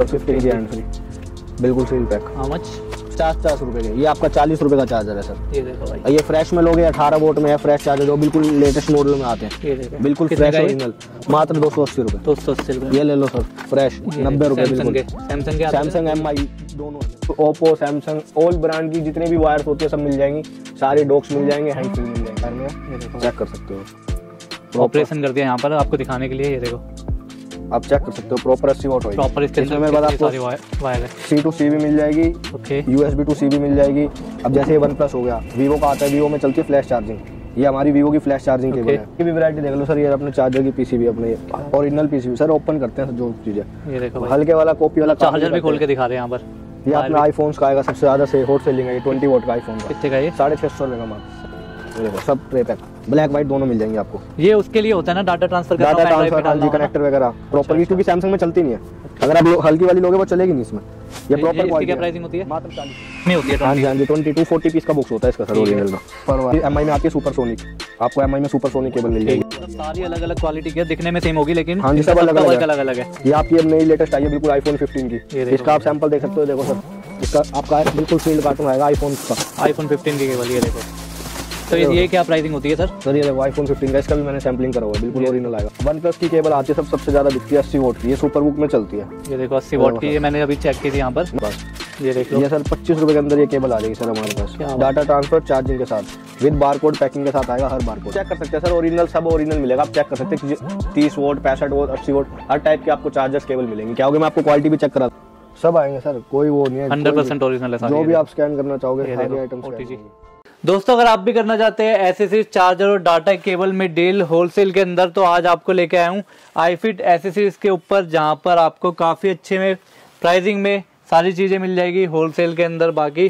Free बिल्कुल seal pack how much पचास पचास रुपए के। ये आपका चालीस रुपए का चार्जर है सर ये देखो भाई। ये फ्रेश में लोगे अठारह वोट में है फ्रेश चार्जर जो बिल्कुल लेटेस्ट मॉडल में आते हैं। ये देखो। बिल्कुल फ्रेश ओरिजिनल मात्र दो सौ अस्सी रुपए। दो सौ अस्सी रुपये ये ले लो सर फ्रेश नब्बे रुपए सैमसंग बिल्कुल। सैमसंग एम आई दोनों ओप्पो सैमसंग ऑल ब्रांड की जितने भी वायर्स होती है सब मिल जाएँगी। सारी डॉक्स मिल जाएँगे हैंड फ्री मिल जाएँगे। चेक कर सकते हो। ऑपरेशन कर दिया यहाँ पर आपको दिखाने के लिए ये देखो। आप चेक कर सकते हो प्रॉपर अस्सी वोट होगी। प्रॉपर इसके अंदर मैं बता आपको wire wire C to C भी मिल जाएगी ओके यूएसबी टू सी भी मिल जाएगी। अब जैसे ये वन प्लस हो गया वीवो का आता है वीवो में चलती है फ्लैश चार्जिंग ये हमारी वीवो की फ्लैश चार्जिंग केबल. है। ये भी वैरायटी देख लो सर ये अपने चार्जर की पीसीबी अपने ओरिजिनल पीसीबी सर ओपन करते हैं जो चीज़ें भाई। हल्के वाला कॉपी वाला चार्जर भी खोल के दिखा रहे हैं यहाँ पर। ये अपना आईफोन का आएगा सबसे ज़्यादा से हॉट सेलिंग है ट्वेंटी वोट का आईफोन का। कितने का ये? साढ़े छः सौ रुपये का मात्र सब ट्रे पैक ब्लैक व्हाइट दोनों मिल जाएँगे आपको। ये उसके लिए होता है ना डाटा ट्रांसफ़र डाटा ट्रांसफ़र हाँ जी कनेक्टर वगैरह। प्रॉपर क्योंकि सैमसंग में चलती नहीं है। अगर आप हल्की वाली लोगे वो चलेगी नहीं इसमें। ये प्रॉपर क्वालिटी क्या प्राइसिंग होती है? मात्र चालीस। में होती है हाँ जी हाँ जी ट्वेंटी टू फोर्टी पीस का बुक्स होता है इसका सर ओरिजिनल में पर एम आई में आती है सुपर सोनिक आपको एम आई में सुपर सोनिक केबल मिल जाएगी। मतलब सारी अलग अलग क्वालिटी की दिखने में सेम होगी लेकिन हाँ जी, सब अलग-अलग है। अलग अलग है। ये आपकी नई लेटेस्ट आई है बिल्कुल आईफोन 15 ये की इसका आप सैंपल देख सकते हो देखो सर इसका आपका बिल्कुल फ़ील्ड कार्टून आएगा आईफोन का। आईफोन 15 की केवल ये देखो। तो ये क्या प्राइसिंग होती है सर सर ये देखो आईफोन 15 का इसका भी मैंने सैम्पलिंग करा हुआ है बिल्कुल ओरिजिनल आएगा। वन प्लस की केबल आती है सब सबसे ज़्यादा बिकती है अस्सी वोट की ये सुपर बुक में चलती है। ये देखो 80 वॉट की मैंने अभी चेक की थी यहाँ पर। बस। ये देख लो। ये सर पच्चीस रुपए के अंदर ये केबल आ जाएगी सर हमारे पास। डाटा ट्रांसफ़र चार्जिंग के साथ। विद बार कोड पैकिंग के साथ आएगा हर बार कोड चेक कर सकते हैं सर ओरिजिनल सब ओरिजिनल मिलेगा। आप चेक कर सकते हैं तीस वोट पैंसठ वोट अस्सी वोट हर टाइप के आपको चार्जर्स केबल मिलेंगे। क्या होगा मैं आपको क्वालिटी भी चेक करा सब आएँगे सर कोई वो नहीं है। हंड्रेड परसेंट ओरिजिनल है जो भी आप स्कैन करना चाहोगे आइटम। दोस्तों, अगर आप भी करना चाहते हैं, ऐसे चार्जर और डाटा केबल में डील होलसेल के अंदर तो आज आपको लेके आया हूँ आईफिट एसेसरीज के ऊपर, जहाँ पर आपको काफ़ी अच्छे में प्राइसिंग में सारी चीज़ें मिल जाएगी होलसेल के अंदर। बाकी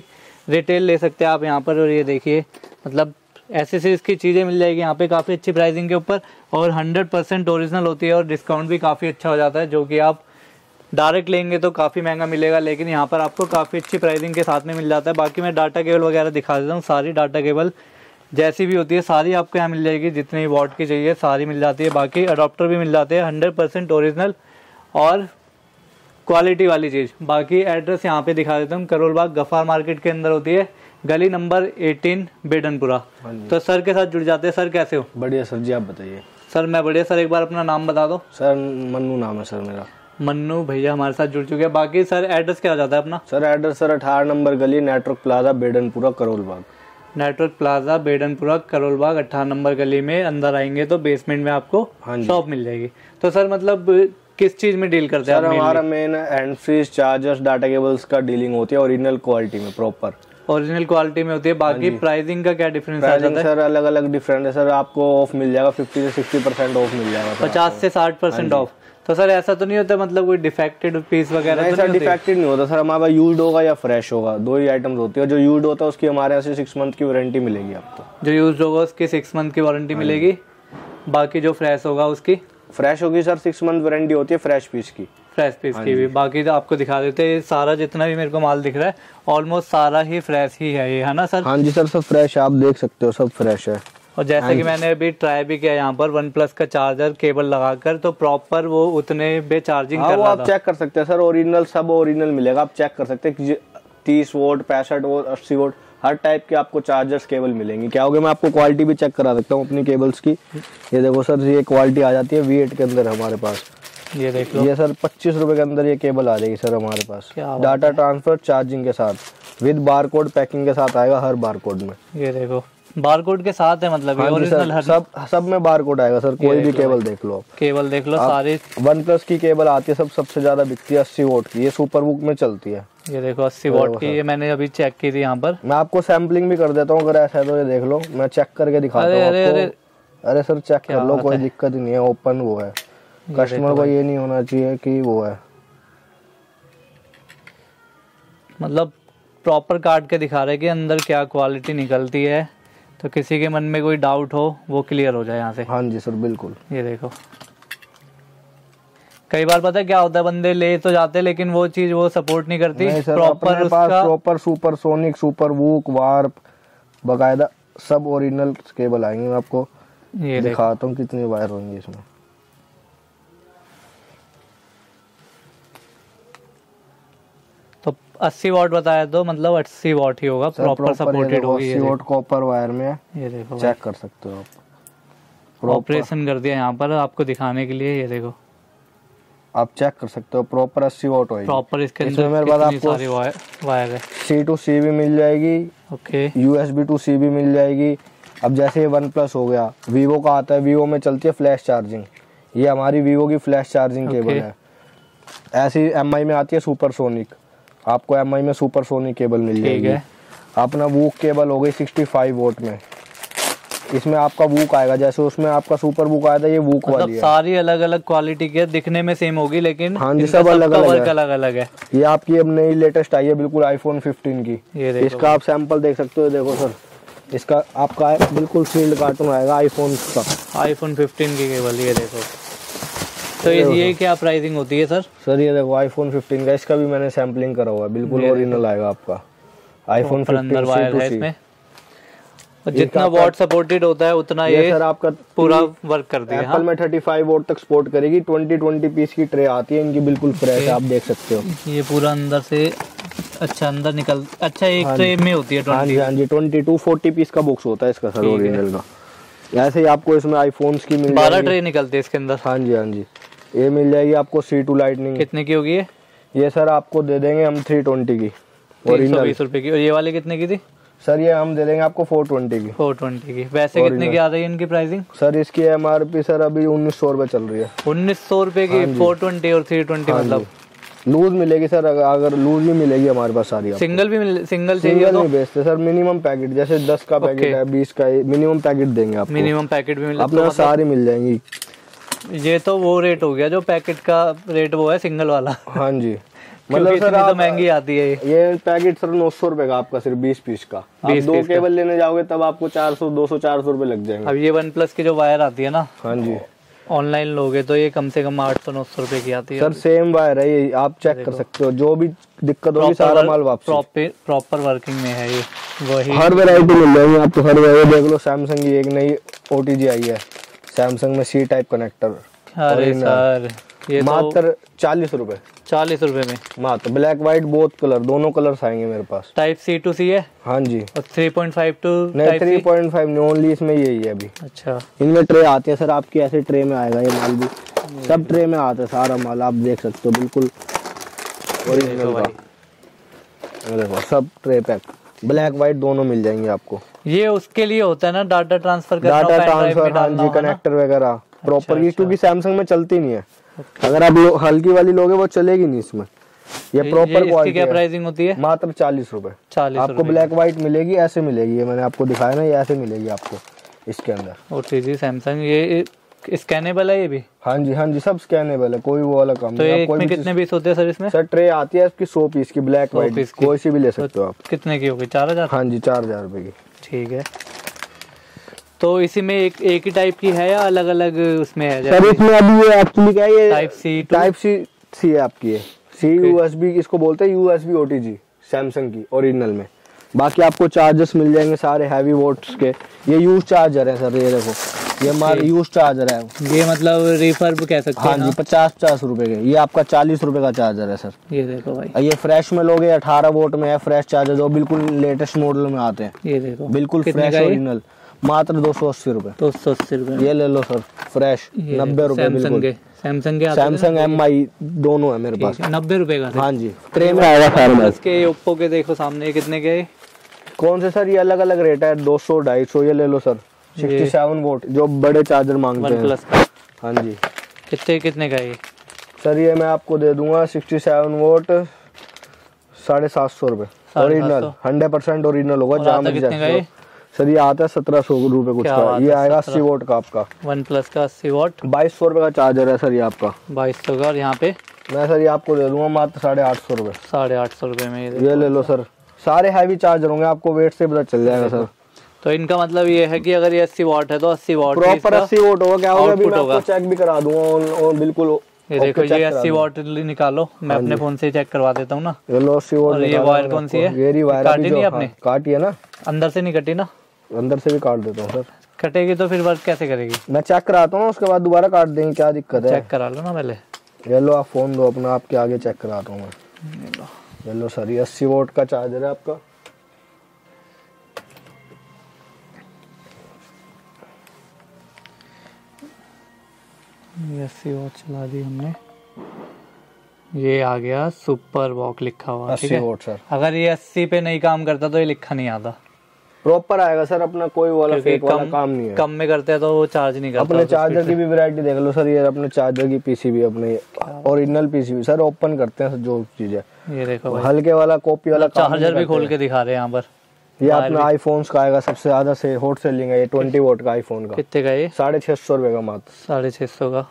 रिटेल ले सकते हैं आप यहाँ पर, और ये देखिए मतलब ऐसे सीरीज़ की चीज़ें मिल जाएगी यहाँ पे काफ़ी अच्छी प्राइसिंग के ऊपर, और 100% परसेंट ओरिजिनल होती है, और डिस्काउंट भी काफ़ी अच्छा हो जाता है, जो कि आप डायरेक्ट लेंगे तो काफ़ी महँगा मिलेगा लेकिन यहाँ पर आपको काफ़ी अच्छी प्राइसिंग के साथ में मिल जाता है। बाकी मैं डाटा केबल वगैरह दिखा देता हूँ सारी डाटा केबल जैसी भी होती है सारी आपको यहाँ मिल जाएगी जितनी वॉट की चाहिए सारी मिल जाती है। बाकी अडोप्टर भी मिल जाते हैं हंड्रेड परसेंट ओरिजिनल और क्वालिटी वाली चीज़। बाकी एड्रेस यहाँ पे दिखा देता हूँ करोल बाग गफार मार्केट के अंदर होती है। गली नंबर 18 बेडनपुरा। तो सर के साथ जुड़ जाते हैं। सर कैसे हो? बढ़िया सर जी आप बताइए। सर मैं बढ़िया सर एक बार अपना नाम बता दो। सर मन्नू नाम है सर मेरा। मन्नू भैया हमारे साथ जुड़ चुके हैं। बाकी सर एड्रेस क्या हो जाता है अपना? सर एड्रेस सर अठारह नंबर गली network plaza Beadonpura Karol Bagh network plaza Beadonpura Karol Bagh अट्ठारह नंबर गली में अंदर आएँगे तो बेसमेंट में आपको हाँ शॉप मिल जाएगी। तो सर मतलब किस चीज़ में डील करते हैं हमारा main hand frees chargers data cables का डीलिंग होती है ओरिजिनल क्वालिटी में प्रॉपर ओरिजिनल क्वालिटी में होती है। बाकी प्राइसिंग का क्या डिफरेंस आ जाता है? सर अलग अलग डिफरेंट है। सर आपको ऑफ़ मिल जाएगा फिफ्टी से सिक्सटी परसेंट ऑफ़ मिल जाएगा पचास से साठ परसेंट ऑफ़ तो सर ऐसा तो नहीं होता मतलब कोई डिफेक्टेड पीस वगैरह नहीं तो सर डिफेक्टेड नहीं होता। सर हमारे पास यूज्ड होगा या फ्रेश होगा दो ही आइटम्स होती है। जो यूज़ होता है उसकी हमारे यहाँ से सिक्स मंथ की वारंटी मिलेगी आपको। जो यूज़ होगा उसकी सिक्स मंथ की वारंटी हाँ मिलेगी। बाकी जो फ्रेश होगा उसकी? फ्रेश होगी सर सिक्स मंथ वारंटी होती है फ्रेश पीस की। फ्रेश पीस हाँ की भी। बाकी तो आपको दिखा देते हैं सारा जितना भी मेरे को माल दिख रहा है ऑलमोस्ट सारा ही फ्रेश ही है ये है ना सर? हाँ जी सर सब फ्रेश आप देख सकते हो सब फ्रेश है। और जैसे कि मैंने अभी ट्राई भी किया यहाँ पर वन प्लस का चार्जर केबल लगाकर तो प्रॉपर वो उतने बे चार्जिंग हाँ कर वो आप चेक कर सकते हैं सर ओरिजिनल सब ओरिजिनल मिलेगा आप चेक कर सकते हैं तीस वोट पैंसठ वोट अस्सी वोट हर टाइप के आपको चार्जर्स केबल मिलेंगे। क्या होगा मैं आपको क्वालिटी भी चेक करा सकता हूँ अपनी केबल्स की। ये देखो सर ये क्वालिटी आ जाती है वी के अंदर हमारे पास। ये देख लो। ये सर पच्चीस रुपए के अंदर ये केबल आ जाएगी सर हमारे पास। डाटा ट्रांसफ़र चार्जिंग के साथ विद बार कोड पैकिंग के साथ आएगा हर बार कोड में। ये देखो। बारकोड के साथ है मतलब हाँ सर हर सब सब में बार कोड आएगा सर कोई भी केबल देख। लो आप। केबल देख लो सारी वन प्लस की केबल आती है सब सबसे ज़्यादा बिकती है अस्सी वोट की ये सुपर बुक में चलती है। ये देखो अस्सी वॉट की ये मैंने अभी चेक की थी यहाँ पर। मैं आपको सैम्पलिंग भी कर देता हूँ अगर ऐसा है तो ये देख लो मैं चेक करके दिखाता अरे, हूँ अरे, आपको। अरे। सर चेक कर लो कोई दिक्कत नहीं है ओपन वो है। कस्टमर को ये नहीं होना चाहिए कि वो है। मतलब प्रॉपर काट के दिखा रहे कि अंदर क्या क्वालिटी निकलती है। तो किसी के मन में कोई डाउट हो वो क्लियर हो जाए यहाँ से। हाँ जी सर बिल्कुल। ये देखो। कई बार पता है क्या होता है बंदे ले तो जाते हैं लेकिन वो चीज़ वो सपोर्ट नहीं करती। प्रॉपर उसका proper supersonic super VOOC warp बकायदा सब ओरिजिनल केबल आएँगे मैं आपको। ये दिखाता हूँ कितनी वायर होंगी इसमें। तो 80 वॉट बताया तो मतलब 80 वॉट ही होगा प्रॉपर सपोर्टेड होगी ये वोट कॉपर वायर में है ये देखो चेक कर सकते हो आप। ऑपरेशन कर दिया यहाँ पर आपको दिखाने के लिए ये देखो। आप चेक कर सकते हो प्रॉपर अस्सी वोट होगी प्रॉपर इसके इसमें अंदर मेरे पास आपको- वायर वायर है। सी टू सी भी मिल जाएगी। ओके यूएसबी टू सी भी मिल जाएगी। अब जैसे ये वन प्लस हो गया वीवो का आता है वीवो में चलती है फ्लैश चार्जिंग ये हमारी वीवो की फ्लैश चार्जिंग केबल है। ऐसी एम में आती है सुपर सोनिक आपको एम आई में सुपर सोनिक केबल मिल ठीक जाएगी। है। अपना वूक केबल हो गई 65 वोट में। इसमें आपका वूक आएगा। जैसे उसमें आपका सुपर वूक आया था ये वूक मतलब वाली है। सारी अलग अलग क्वालिटी की दिखने में सेम होगी लेकिन हाँ जी, सब अलग अलग है। अलग अलग है। ये आपकी अब नई लेटेस्ट आई है बिल्कुल आईफोन 15 की। इसका आप सैंपल देख सकते हो देखो सर। इसका आपका बिल्कुल सील्ड कार्टून आएगा आईफोन का। आईफोन 15 की केबल ये देखो। तो ये ये क्या प्राइसिंग होती है सर सर ये देखो आईफोन 15 का इसका भी मैंने सैम्पलिंग करा हुआ है। बिल्कुल ओरिजिनल आएगा आपका। आईफोन अंदर वायर है इसमें। जितना वॉट सपोर्टेड होता है उतना ये ये सर आपका पूरा वर्क कर दिया हाँ? एप्पल में 35 वोट तक सपोर्ट करेगी। 20 20 पीस की ट्रे आती है इनकी बिल्कुल फ्रेश है आप देख सकते हो। ये पूरा अंदर से अच्छा अंदर निकल अच्छा एक ट्रे में होती है हाँ जी हाँ जी 22 40 पीस का बॉक्स होता है इसका सर ओरिजिनल का। ऐसे ही आपको इसमें आईफोन्स की मिल बारह ट्रे निकलते हैं इसके अंदर। हाँ जी हाँ जी। ये मिल जाएगी आपको सी टू लाइटनिंग कितने की होगी ये? ये सर आपको दे देंगे हम 320 की। तीन सौ बीस रुपए की। और ये वाली कितने की थी? सर ये हम दे देंगे आपको 420 की। फोर ट्वेंटी की। वैसे कितने की आ रही है इनकी प्राइसिंग सर इसकी एम आर पी सर अभी उन्नीस सौ रुपये चल रही है। उन्नीस सौ रुपए की फोर ट्वेंटी और थ्री ट्वेंटी हाँ मतलब। लूज मिलेगी सर अगर, लूज भी मिलेगी हमारे पास सारी सिंगल भी मिल सिंगल चाहिए सिंगल तो? नहीं बेचते सर मिनिमम पैकेट जैसे दस का पैकेट है बीस का मिनिमम पैकेट देंगे आपको। मिनिमम पैकेट भी मिल अपने पास सारी मिल जाएँगी। ये तो वो रेट हो गया जो पैकेट का रेट वो है सिंगल वाला। हाँ जी। मतलब मतलब सर तो महँगी आती है ये। पैकेट सर नौ सौ रुपए का आपका सिर्फ़ बीस पीस का। आप दो केबल लेने जाओगे तब आपको चार सौ दो सौ चार सौ रुपये लग जाएँगे। अब ये वन प्लस की जो वायर आती है ना हाँ जी। ऑनलाइन लोगे तो ये कम से कम आठ सौ नौ सौ रुपए की आती है। सर सेम वायर है ये आप चेक कर सकते हो। जो भी दिक्कत होगी सारा माल वापस। प्रॉपर वर्किंग में है ये। वही हर वेरायटी मिल जाएगी आपको हर वेरायटी देख लो सैमसंग की एक नई ओ आई है। सैमसंग में सी टाइप कनेक्टर अरे सर। ये तो मात्र चालीस रुपए। चालीस रुपए में। मात्र। ब्लैक व्हाइट बोथ कलर दोनों कलर आएँगे मेरे पास। टाइप सी टू सी है? हाँ जी। और थ्री पॉइंट फाइव टू नहीं थ्री पॉइंट फाइव ओनली इसमें यही है अभी। अच्छा। इनमें ट्रे आते हैं सर आपकी ऐसे ट्रे में आएगा ये माल भी। सब ट्रे में आता है सारा माल आप देख सकते हो बिल्कुल ओरिजिनल का। देखो सब ट्रे पैक। ब्लैक व्हाइट दोनों मिल जाएँगे आपको। ये उसके लिए होता है ना डाटा ट्रांसफ़र डाटा ट्रांसफ़र हाँ जी कनेक्टर वगैरह प्रॉपर क्योंकि सैमसंग में चलती नहीं है। अगर आप लो- हल्की वाली लोगे वो चलेगी नहीं इसमें। ये प्रॉपर क्वालिटी क्या प्राइसिंग होती है? मात्र चालीस रूपए। चालीस आपको ब्लैक व्हाइट मिलेगी ऐसे मिलेगी ये मैंने आपको दिखाया ना ये ऐसे मिलेगी आपको इसके अंदर। ओ टी जी सैमसंग ये स्कैनेबल है ये भी? हाँ जी हाँ जी सब स्कैनेबल है कोई वो वाला काम तो एक कोई में भी कितने पीस होते हैं सर इसमें? सर ट्रे आती है इसकी सौ पीस की ब्लैक 100 व्हाइट कोई सी भी ले सकते हो आप। कितने की होगी? चार हज़ार? हाँ जी चार हज़ार रुपए की। ठीक है। तो इसी में एक एक ही टाइप की है या अलग अलग उसमें है? सर इसमें अभी ये एक्चुअली क्या है ये टाइप सी टाइप सी सी है आपकी है सी यूएसबी इसको बोलते हैं? यूएसबी ओटीजी सैमसंग की ओरिजिनल में। बाकी आपको चार्जर्स मिल जाएँगे सारे हैवी वोट्स के। ये यूज़ चार्जर है सर ये देखो। ये हमारा यूज़ चार्जर है ये मतलब रिफर्ब कह सकते हाँ हैं जी पचास पचास रुपए के। ये आपका चालीस रुपए का चार्जर है सर। ये देखो भाई। ये फ्रेश में लोगे अठारह वोट में है फ्रेश चार्जर जो बिल्कुल लेटेस्ट मॉडल में आते हैं। ये देखो। बिल्कुल फ्रेश ओरिजिनल मात्र दो सौ अस्सी रूपए। दो सौ अस्सी रुपए। ये ले लो सर फ्रेश नब्बे रुपए सैमसंग बिल्कुल। सैमसंग के सैमसंग एम आई दोनों है मेरे पास। नब्बे रुपए का हाँ जी ट्रे में आएगा सारे इसके ओप्पो के देखो सामने कितने के? कौन से सर? ये अलग अलग रेट है दो सौ ढाई सौ ये ले लो सर। सिक्सटी सेवन वोट जो बड़े चार्जर मांगते हैं। हाँ जी। कितने कितने का ये? सर ये मैं आपको दे दूँगा सिक्सटी सेवन वोट साढ़े सात सौ रुपए। ओरिजिनल हंड्रेड परसेंट ओरिजिनल होगा जाम कितने का ये? सर ये आता है सत्रह सौ रुपए कुछ का। ये आएगा अस्सी वोट का आपका। वन प्लस का अस्सी वोट बाईस सौ रुपए का चार्जर है सर ये आपका। बाईस सौ का और यहाँ पे? मैं सर ये आपको दे दूँगा मात्र साढ़े आठ सौ रुपए। साढ़े आठ सौ रुपए में ये ले लो सर। सारे हैवी चार्जर होंगे आपको वेट से पता चल जाएगा सर। तो इनका मतलब ये है कि अगर ये अस्सी वॉट है तो अस्सी वॉट प्रॉपर अस्सी वोट होगा। क्या होगा? अभी मैं आपको चेक भी करा दूँगा बिल्कुल ये देखो ये अस्सी। वॉट निकालो। मैं अपने फ़ोन से चेक करवा देता हूँ ना। ये अस्सी वोट ये वायर कौन सी। है? काटी नहीं आपने? हाँ, काटी है ना? अंदर से नहीं कटी ना? अंदर से भी काट देता हूँ सर। कटेगी तो फिर वर्क कैसे करेगी? मैं चेक कराता हूँ उसके बाद दोबारा काट देंगे क्या दिक्कत है? चेक करा लो ना पहले। ये लो आप फ़ोन दो अपना आपके आगे चेक कराता हूँ मैं। ये लो। सर ये अस्सी वोट का चार्जर है आपका। अस्सी वॉट चला दी हमने। ये आ गया सुपर वॉक लिखा हुआ अस्सी वोट सर। अगर ये अस्सी पे नहीं काम करता तो ये लिखा नहीं आता। प्रॉपर आएगा सर अपना कोई वाला फेक वाला काम नहीं है। कम में करते हैं तो वो चार्ज नहीं करता अपने चार्जर की भी वैरायटी देख लो सर ये अपने चार्जर की पीसीबी अपने ओरिजिनल पीसीबी सर ओपन करते हैं जो चीज़ है। ये देखो हल्के वाला कॉपी वाला चार्जर भी खोल के दिखा रहे हैं यहाँ पर। ये अपना आईफोन्स का आएगा सबसे ज़्यादा से हॉट सेलिंग है ये ट्वेंटी वोट का आईफोन का। कितने का ये? साढ़े छह सौ रुपए का मात्र। साढ़े छः सौ का।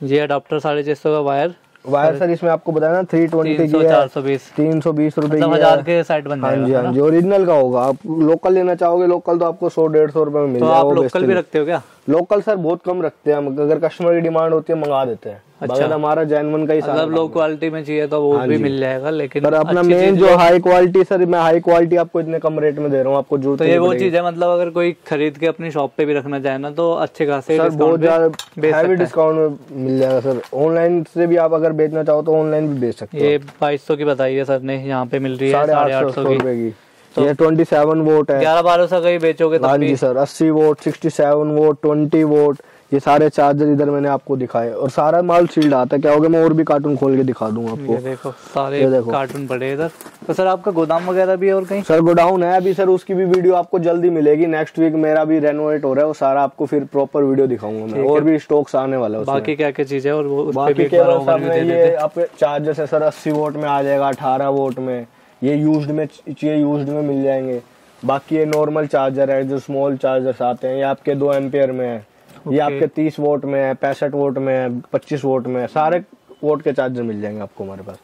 ये अडाप्टर साढ़े छः सौ का वायर वायर सर इसमें आपको बताया ना थ्री ट्वेंटी तीन की सौ चार सौ बीस। तीन सौ बीस रुपए मतलब हज़ार के साइड बन हाँ जी हाँ जी ओरिजिनल का होगा। आप लोकल लेना चाहोगे लोकल तो आपको सौ डेढ़ सौ रुपये में मिल तो जाएगा लोकल भी रखते हो क्या? लोकल सर बहुत कम रखते हैं अगर कस्टमर की डिमांड होती है मंगा देते हैं। अच्छा। हमारा जैनवन का ही सारा मतलब लो क्वालिटी में चाहिए तो वो हाँ भी मिल जाएगा लेकिन पर अपना मेन जो हाई क्वालिटी सर मैं हाई क्वालिटी आपको इतने कम रेट में दे रहा हूँ आपको ज़रूरत तो ये वो चीज़ है मतलब अगर कोई खरीद के अपनी शॉप पे भी रखना चाहे ना तो अच्छे खासे सर बहुत ज़्यादा। डिस्काउंट में मिल जाएगा सर ऑनलाइन से भी आप अगर बेचना चाहो तो ऑनलाइन भी बेच सकते हो। ये बाईस सौ की बताई है सर ने यहाँ पे मिल रही है साढ़े आठ सौ की। रुपए ये ट्वेंटी सेवन वोट है। ग्यारह बारह सौ का ही बेचोगे हाँ जी सर अस्सी watt sixty seven watt twenty watt ये सारे चार्जर इधर मैंने आपको दिखाए। और सारा माल सील्ड आता है क्या होगा मैं और भी कार्टून खोल के दिखा दूँगा आपको। ये देखो सारे ये देखो। कार्टून पड़े इधर। तो सर आपका गोदाम वगैरह भी है और कहीं? सर गोडाउन है अभी सर उसकी भी वीडियो आपको जल्दी मिलेगी। नेक्स्ट वीक मेरा भी रेनोवेट हो रहा है वो सारा आपको फिर प्रॉपर वीडियो दिखाऊँगा मैं। और भी स्टॉक्स आने वाला है बाकी क्या क्या चीज़ है और बाकी चार्जर है सर 80 वोट में आ जाएगा 18 वोट में। ये यूज्ड में चाहिए यूज्ड में मिल जाएँगे। बाकी ये नॉर्मल चार्जर है जो स्मॉल चार्जर्स आते हैं ये आपके दो एम्पियर में है। ये आपके 30 वोट में है पैंसठ वोट में है 25 वोट में है सारे वोट के चार्जर मिल जाएँगे आपको हमारे पास।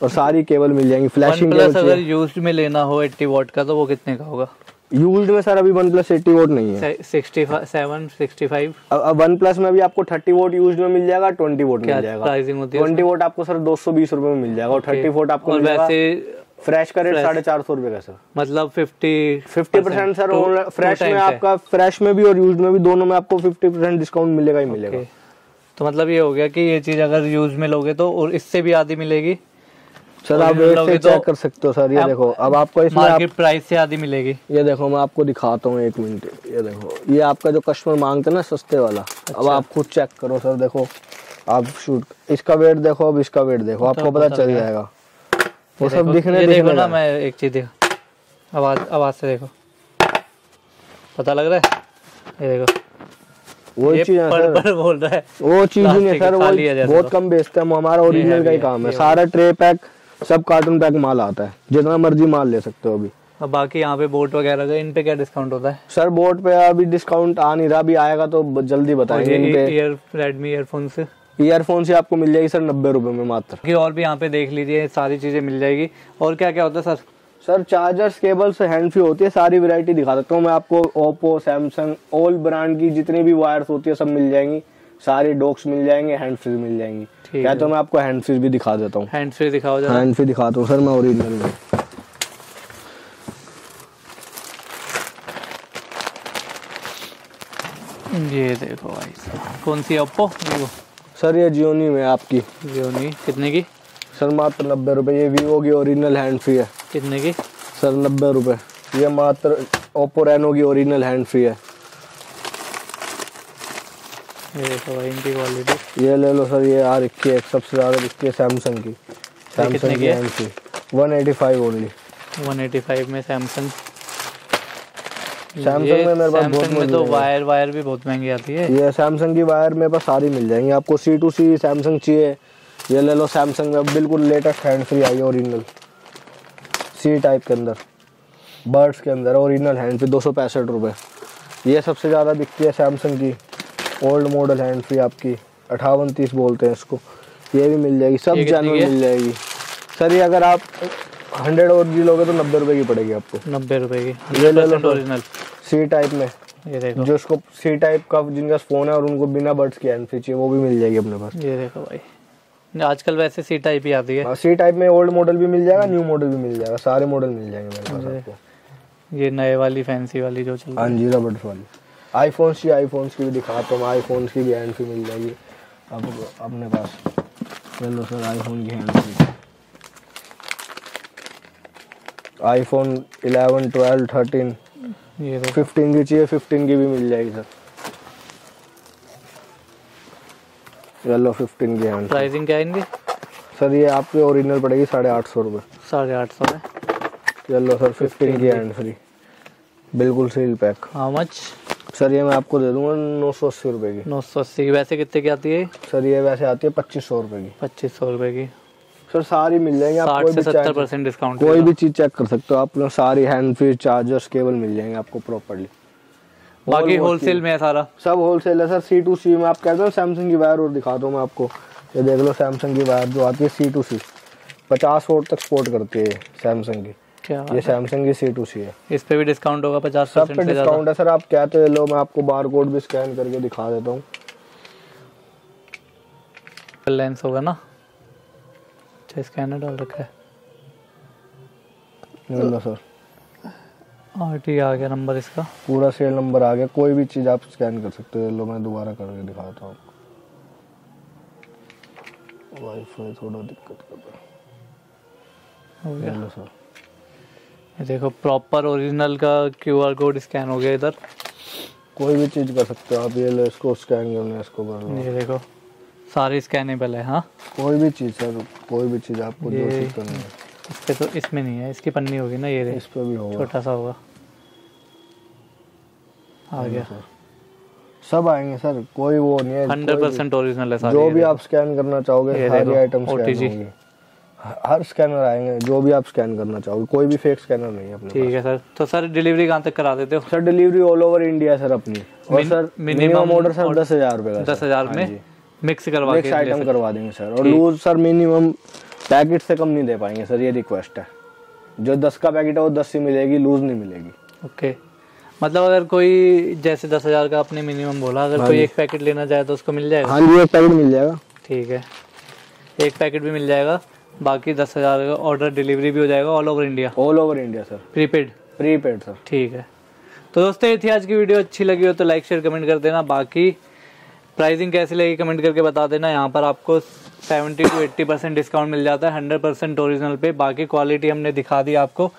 और सारी केबल मिल जाएँगी फ्लैशिंग केबल अगर यूज़ में लेना हो 80 वॉट का तो वो कितने का होगा? यूज्ड में सर अभी वन प्लस एट्टी वोट नहीं है। Sixty seven sixty five OnePlus में भी आपको थर्टी वोट यूज़ में मिल जाएगा ट्वेंटी वोट मिल जाएगा। ट्वेंटी वोट आपको सर दो सौ बीस रुपए में मिल जाएगा और थर्टी वोट आपको वैसे फ्रेश का रेट साढ़े चार सौ रुपए का सर मतलब fifty fifty percent sir fresh में आपका फ्रेश में भी और यूज़ में भी दोनों में आपको फिफ्टी परसेंट डिस्काउंट मिलेगा ही मिलेगा। तो मतलब ये हो गया कि ये चीज़ अगर यूज़ में लोगे तो और इससे भी आधी मिलेगी। सर आप लोगे से तो चेक कर सकते हो सर ये आप- देखो अब आपको इसमें आप, मार्केट प्राइस से आधी मिलेगी। ये देखो मैं आपको दिखाता हूँ एक मिनट ये देखो ये आपका जो कस्टमर मांगते ना सस्ते वाला अच्छा। अब आप खुद चेक करो सर देखो आप शूट इसका वेट देखो अब इसका वेट देखो आपको पता चल जाएगा। वो सब देखो, दिखने ये देखो ना मैं एक चीज़ देखो। आवाज़ आवाज़ से देखो। पता लग रहा है? ये देखो। वो चीज़ है पड़ सर। बोल रहा है। वो चीज़ ही नहीं सर वो बहुत तो। कम बेचते हैं हमारा ओरिजिनल का ही काम है। सारा ट्रे पैक सब कार्टून पैक माल आता है। जितना मर्ज़ी माल ले सकते हो अभी। और बाकी यहाँ पे बोट वगैरह का इन पे क्या डिस्काउंट होता है? सर बोट पे अभी डिस्काउंट आ नहीं रहा। अभी आएगा तो जल्दी बताएँगे ईयर रेडमी ईयरफोन से। ईयरफोन से आपको मिल जाएगी सर नब्बे रुपए में मात्र। कि और भी यहाँ पे देख लीजिए सारी चीज़ें मिल जाएगी। और क्या क्या होता है sir? Sir chargers cables hand free होती है सारी वैरायटी दिखा सकता हूँ मैं आपको। ओप्पो सैमसंग ऑल ब्रांड की जितनी भी वायर्स होती है सब मिल जाएँगी। सारी डॉक्स मिल जाएँगे हैंड फ्री मिल जाएँगी। क्या। तो मैं आपको हैंड फ्री भी दिखा देता हूँ। हैंड फ्री दिखाओ हैंड फ्री दिखाता हूँ सर मैं ओरिजिनल में। ये देखो भाई कौन सी ओप्पो सर ये जियोनी में आपकी। जियोनी कितने की? सर मात्र नब्बे रुपए ये वीवो की ओरिजिनल हैंड फ्री है। कितने की? सर नब्बे रुपए। ये मात्र ओप्पो रेनो की ओरिजिनल हैंड फ्री है। ये देखो भाई इनकी क्वालिटी ये ले लो सर ये आ रखी है सबसे ज़्यादा बिकती है सैमसंग की सैमसंग की hand free one eighty five only. 185 में सैमसंग सैमसंग में मेरे पास बहुत में मिल तो वायर वायर भी बहुत महँगी आती है। ये सैमसंग की वायर मेरे पास सारी मिल जाएँगी। आपको सी टू सी सैमसंग चाहिए। ये ले लो सैमसंग में। बिल्कुल लेटेस्ट हैंड फ्री आई है ओरिजिनल सी टाइप के अंदर। बर्ड्स के अंदर ओरिजिनल हैंड फ्री दो सौ पैंसठ रुपये ये सबसे ज़्यादा बिकती है सैमसंग की। ओल्ड मॉडल हैंड फ्री आपकी। अठावन तीस बोलते हैं इसको। ये भी मिल जाएगी। सब जानवर मिल जाएगी। सर ये अगर आप हंड्रेड और जी लोगे तो नब्बे रुपए की पड़ेगी आपको। नब्बे रुपए की। ये ले लो ओरिजिनल सी टाइप में। ये देखो। जो उसको सी टाइप का जिनका फ़ोन है और उनको बिना बर्ड्स की फ्री चाहिए वो भी मिल जाएगी अपने पास। ये देखो भाई। आजकल वैसे सी टाइप ही आती है। सी टाइप में ओल्ड मॉडल भी मिल जाएगा न्यू मॉडल भी मिल जाएगा सारे मॉडल मिल जाएँगे मेरे पास आपको। ये नए वाली फैंसी वाली जो चल हाँ जी रबड़ वाली आईफोन की आईफोन की भी दिखाता हूँ आईफोन की भी हैंड फ्री मिल जाएगी। अब अपने पास ले लो सर आईफोन की हैंड फ्री आईफोन 11 12 13 ये 15 की चाहिए 15 की भी मिल जाएगी सर। ये लो 15 की हैंड प्राइसिंग क्या है इनकी? सर ये आपके ओरिजिनल पड़ेगी साढ़े आठ सौ रुपये साढ़े आठ सौ है। ये सर 15 की हैंड फ्री बिल्कुल seal pack how much sir ये मैं आपको दे दूँगा नौ सौ अस्सी रुपये की। नौ सौ अस्सी की। वैसे कितने की आती है सर ये वैसे आती है पच्चीस सौ रुपये की। पच्चीस सौ रुपए की। सर सारी मिल जाएँगी आप कोई से भी सत्तर परसेंट डिस्काउंट कोई भी चीज़ चेक कर सकते हो आप लोग सारी हैंड फ्री चार्जर्स केबल मिल जाएँगे आपको प्रॉपरली बाकी होलसेल में है सारा। सब होलसेल है सर सी टू सी में आप कहते हो सैमसंग की वायर और दिखा दो मैं आपको। ये देख लो सैमसंग की वायर जो आती है सी टू सी पचास वोट तक सपोर्ट करती है सैमसंग की। ये सैमसंग की सी टू सी है। इस पे भी डिस्काउंट होगा पचास सब पे डिस्काउंट है सर आप कहते हो लो मैं आपको बार कोड भी स्कैन करके दिखा देता हूँ। लेंस होगा ना? अच्छा स्कैनर डाल रखा है। लो सर। आर टी आ गया नंबर इसका। पूरा सेल नंबर आ गया। कोई भी चीज़ आप स्कैन कर सकते हो। लो मैं दोबारा करके दिखाता हूँ। वाईफाई थोड़ा दिक्कत कर रहा हो। लो सर ये देखो प्रॉपर ओरिजिनल का क्यू आर कोड स्कैन हो गया इधर। कोई भी चीज़ कर सकते हो आप। ये लो इसको स्कैन करना इसको कर लो। ये देखो। सारी स्कैनेबल है हाँ। कोई भी चीज़ सर कोई भी चीज़ आपको जो ये- चीज़ करनी है। इस पे तो इसमें नहीं है इसकी पन्नी होगी ना ये इस पे भी होगा। छोटा सा होगा। आ गया। सर। सब आएँगे सर कोई वो नहीं है हंड्रेड परसेंट ओरिजिनल है जो भी आप स्कैन करना चाहोगे सारी आइटम स्कैन हर स्कैनर आएँगे जो भी आप स्कैन करना चाहोगे कोई भी फेक स्कैनर नहीं है अपने ठीक है सर। तो सर डिलीवरी कहाँ तक करा देते हो? Sir delivery all over India sir अपनी। और सर मिनिमम ऑर्डर सर दस हज़ार रुपए का दस हज़ार में? मिक्स करवा के आइटम करवा देंगे सर और लूज सर मिनिमम पैकेट से कम नहीं दे पाएँगे सर ये रिक्वेस्ट है। जो दस का पैकेट है वो दस ही मिलेगी लूज नहीं मिलेगी। ओके मतलब अगर कोई जैसे दस हज़ार का आपने मिनिमम बोला अगर कोई एक पैकेट लेना चाहे तो उसको मिल जाएगा? हाँ जी एक पैकेट मिल जाएगा। ठीक है। एक पैकेट भी मिल जाएगा बाकी दस हज़ार का ऑर्डर डिलीवरी भी हो जाएगा all over India all over India sir prepaid prepaid sir ठीक है। तो दोस्तों ये थी आज की वीडियो अच्छी लगी हो तो लाइक शेयर कमेंट कर देना। बाकी प्राइसिंग कैसी लगी कमेंट करके बता देना। यहाँ पर आपको 70 टू 80 परसेंट डिस्काउंट मिल जाता है। 100 परसेंट ओरिजिनल पे। बाकी क्वालिटी हमने दिखा दी आपको।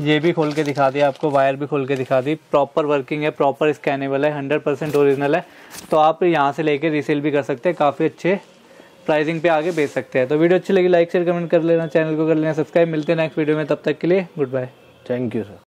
ये भी खोल के दिखा दिया आपको। वायर भी खोल के दिखा दी। प्रॉपर वर्किंग है। प्रॉपर स्कैनेबल है। 100 परसेंट ओरिजिनल है। तो आप यहाँ से लेके रीसेल भी कर सकते हैं। काफ़ी अच्छे प्राइसिंग पे आगे बेच सकते हैं। तो वीडियो अच्छी लगी लाइक शेयर कमेंट कर लेना। चैनल को कर लेना सब्सक्राइब मिलते हैं नेक्स्ट वीडियो में। तब तक के लिए goodbye thank you sir